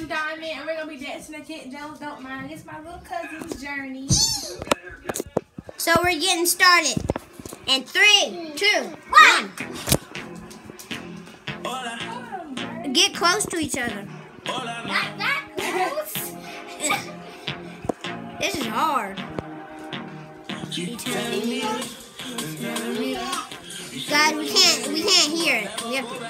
I'm Dyamond, and we're gonna be dancing to Kent Jones Don't Mind. It's my little cousin's Journey. So we're getting started. In three, two, one. Get close to each other. Not that close. This is hard. God, we can't we can't hear it.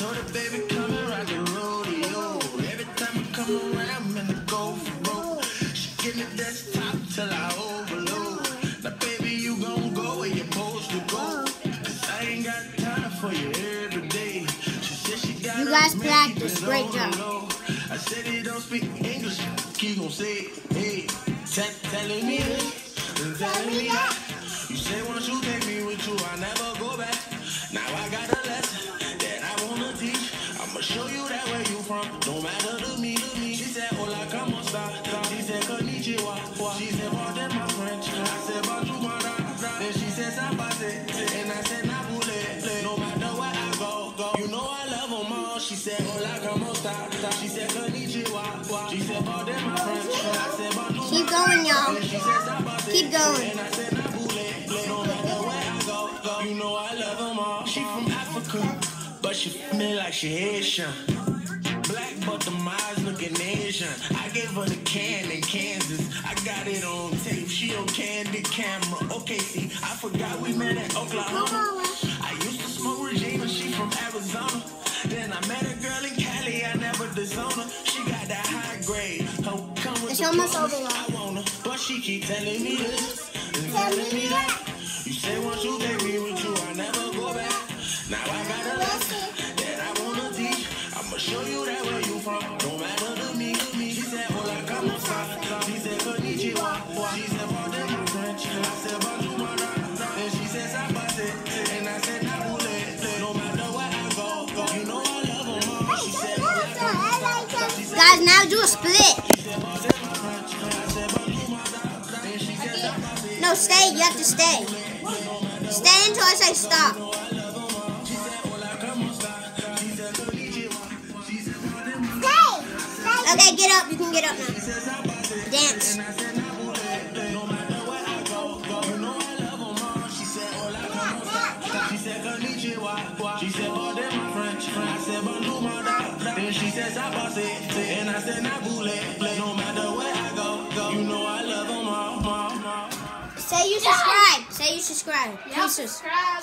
was gonna say? He said, say, he said, You I love 'em African American for sure. I told her, baby, come and rock the rodeo. Every time I come around, man, I go for broke. She give me desktop till I overload. Now, baby, you gon' go where you're supposed to go. 'Cause I ain't got time for you every day. She said she got You her guys practice. Great job. I said he don't speak English. Say, hey, telling me I'ma show you that where you from. No matter to me, to me. She said, Hola, como esta? She said, Konnichiwa. She said, Pardon my French. I said, Bonjour, madame. Then she said, Sabase. And I said, Nabule. No matter where I go, go. You know I love them all. She said, Hola, como esta? She said, Konnichiwa. She said, Pardon my French. I said, Bonjour. keep going, y'all. She said, Sabase. Keep going. And I said, Nabule. No matter where I go, go. You know I love them all. She from Africa, but she f- me like she Haitian. Black, but the eyes looking Asian. I gave her the can in Kansas. I got it on tape. She on candid camera. Okay, see, I forgot we met in Oklahoma. I used to smoke Regina. She from Arizona. Then I met a girl in Cali. I never disown her. She got that high grade. Ho, come with It's the almost over, I want her, but she keep telling me this telling me that. You say once you take me show you that where you from. No matter to me, to me. She said, Hola, como esta? She said, Konnichiwa. She said, Pardon my French. I said, Bonjour, madame. And she said, Sabase. And I said, Nabule. No matter where I go, go. You know I love 'em all. She said, Hola, como esta? Guys, now do a split. No, stay. You have to stay. Stay until I say stop. Okay, get up. You can get up now. Dance. She said, Konnichiwa. She said, Pardon my French. I said, Bonjour, madame. Then she said, Sabase. And I said, Nabule. No matter where I go, go. You know I love them all, all, all. Say you subscribe. Say you subscribe. Y'all Please subscribe.